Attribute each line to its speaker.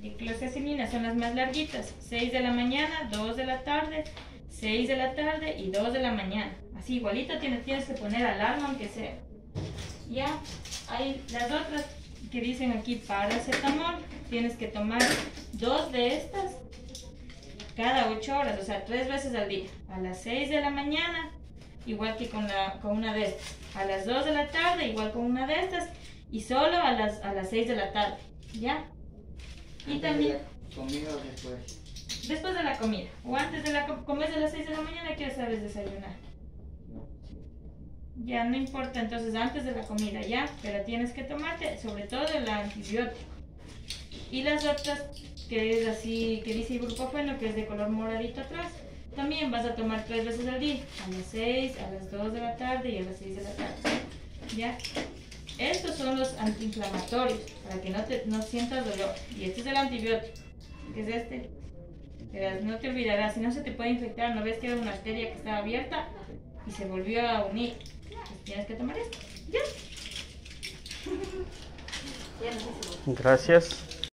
Speaker 1: Diclofenac son las más larguitas. 6 de la mañana, 2 de la tarde, 6 de la tarde y 2 de la mañana. Así igualito tienes, tienes que poner alarma aunque sea. Ya, hay las otras que dicen aquí paracetamol. Tienes que tomar dos de estas cada 8 horas, o sea, tres veces al día. A las 6 de la mañana, igual que con, la, con una de estas. A las 2 de la tarde, igual con una de estas. Y solo a las, a las 6 de la tarde, ¿ya? Y también...
Speaker 2: ¿Comida o después?
Speaker 1: Después de la comida. O antes de la comida. Como es de las 6 de la mañana, ¿qué sabes desayunar? Ya, no importa. Entonces, antes de la comida, ¿ya? Pero tienes que tomarte, sobre todo el antibiótico. Y las otras, que es así, que dice ibuprofeno, que es de color moradito atrás, también vas a tomar tres veces al día. A las 6, a las 2 de la tarde y a las 6 de la tarde. ¿Ya? Estos son los antiinflamatorios, para que no, te, no sientas dolor. Y este es el antibiótico, que es este. Pero no te olvidarás, si no se te puede infectar, ¿no ves que era una arteria que estaba abierta y se volvió a unir? Pues tienes que tomar esto. ¿Ya?
Speaker 3: Gracias.